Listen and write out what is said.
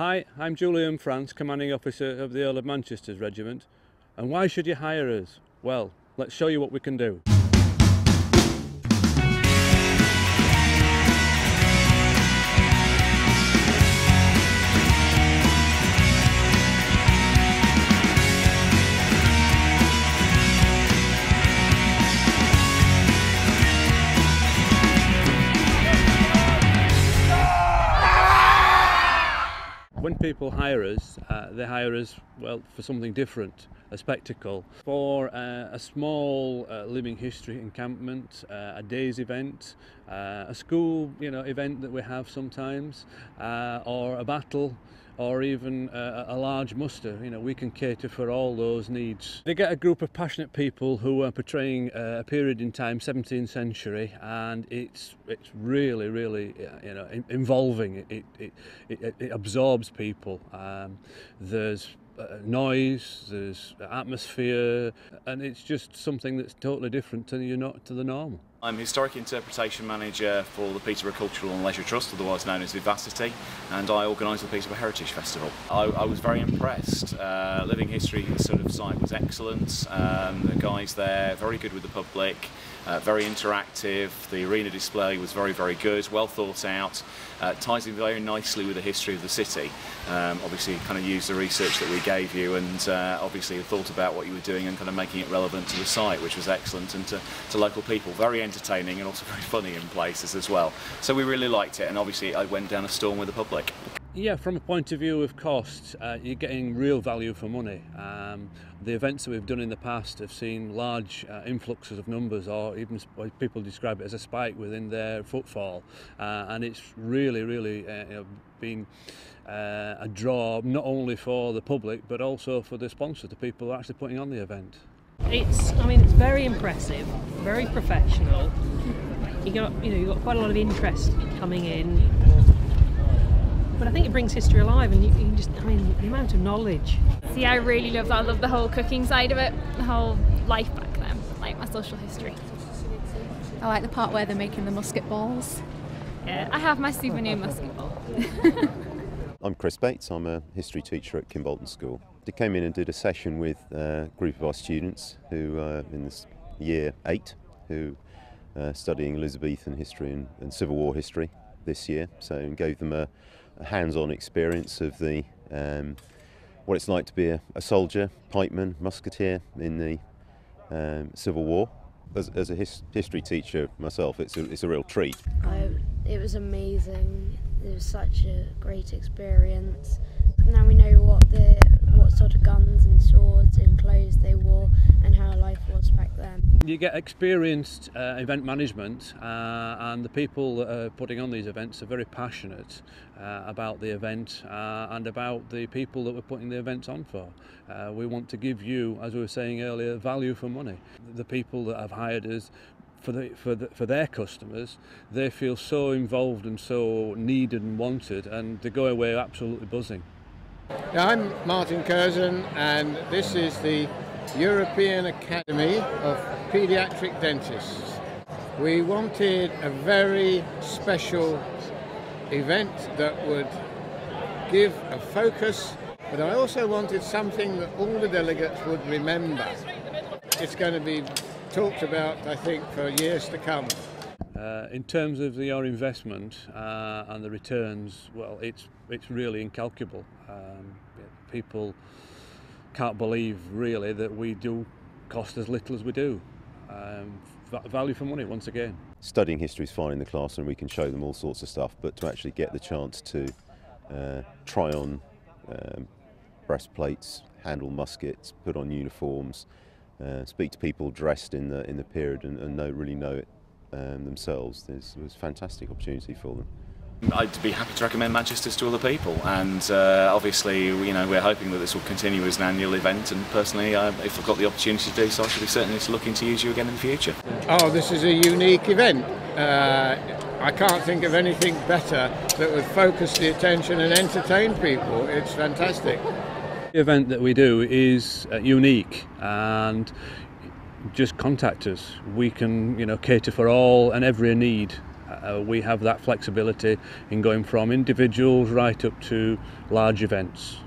Hi, I'm Julian France, Commanding Officer of the Earl of Manchester's Regiment. And why should you hire us? Well, let's show you what we can do. When people hire us, uh, they hire us, well, for something different, a spectacle. For uh, a small uh, living history encampment, uh, a day's event, uh, a school you know, event that we have sometimes, uh, or a battle, or even a, a large muster. You know, we can cater for all those needs. They get a group of passionate people who are portraying a period in time, 17th century, and it's it's really, really, uh, you know, involving. It it, it, it absorbs people. Um, there's uh, noise, there's atmosphere, and it's just something that's totally different to you not to the normal. I'm Historic Interpretation Manager for the Peterborough Cultural and Leisure Trust, otherwise known as Vivacity, and I organise the Peterborough Heritage Festival. I, I was very impressed. Uh, Living History sort of site was excellent. Um, the guys there, very good with the public, uh, very interactive. The arena display was very, very good, well thought out. Uh, ties in very nicely with the history of the city. Um, obviously, kind of used the research that we gave you, and uh, obviously thought about what you were doing and kind of making it relevant to the site, which was excellent, and to, to local people. Very entertaining and also very funny in places as well. So we really liked it, and obviously I went down a storm with the public. Yeah, from a point of view of cost, uh, you're getting real value for money. Um, the events that we've done in the past have seen large uh, influxes of numbers, or even people describe it as a spike within their footfall, uh, and it's really, really uh, you know, been uh, a draw not only for the public but also for the sponsor, the people who are actually putting on the event. It's, I mean, it's very impressive, very professional. You got, you know, you've got quite a lot of interest coming in. But I think it brings history alive, and you, you just, I mean, the amount of knowledge. See, I really love that. I love the whole cooking side of it, the whole life back then, like my social history. I like the part where they're making the musket balls. Yeah, I have my souvenir musket ball. I'm Chris Bates, I'm a history teacher at Kimbolton School. I came in and did a session with a group of our students who are in this year eight, who are studying Elizabethan history and, and Civil War history this year. So gave them a, a hands-on experience of the um, what it's like to be a, a soldier, pikeman, musketeer in the um, Civil War. As, as a his, history teacher myself, it's a, it's a real treat. I, it was amazing. It was such a great experience. Now we know what the what sort of guns and swords and clothes they wore and how life was back then. You get experienced uh, event management uh, and the people that are putting on these events are very passionate uh, about the event uh, and about the people that we're putting the events on for. Uh, we want to give you, as we were saying earlier, value for money. The people that have hired us for, the, for, the, for their customers, they feel so involved and so needed and wanted, and they go away absolutely buzzing. Yeah, I'm Martin Curzon, and this is the European Academy of Pediatric Dentists. We wanted a very special event that would give a focus, but I also wanted something that all the delegates would remember. It's going to be talked about, I think, for years to come. Uh, in terms of the, our investment uh, and the returns, well, it's it's really incalculable. Um, people can't believe really that we do cost as little as we do. Um, value for money once again. Studying history is fine in the classroom, we can show them all sorts of stuff, but to actually get the chance to uh, try on um, breastplates, handle muskets, put on uniforms, uh, speak to people dressed in the in the period and, and know really know it um, themselves. There's, was a fantastic opportunity for them. I'd be happy to recommend Manchester's to other people, and uh, obviously, you know, we're hoping that this will continue as an annual event. And personally, uh, if I've got the opportunity to do so, I should be certainly looking to use you again in the future. Oh, this is a unique event. Uh, I can't think of anything better that would focus the attention and entertain people. It's fantastic. The event that we do is uh, unique and just contact us. We can, you know, cater for all and every need. uh, we have that flexibility in going from individuals right up to large events.